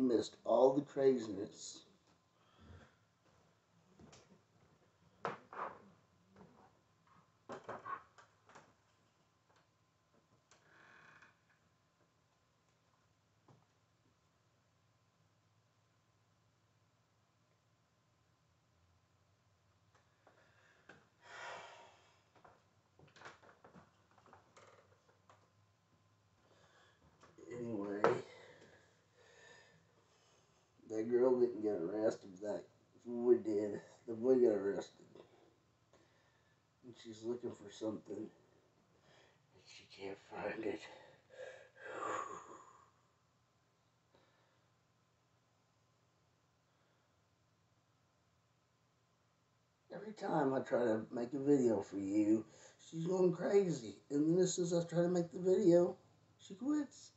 Missed all the craziness. That girl didn't get arrested. That boy did. The boy got arrested. And she's looking for something. And she can't find it. Every time I try to make a video for you, she's going crazy. And then as soon as I try to make the video, she quits.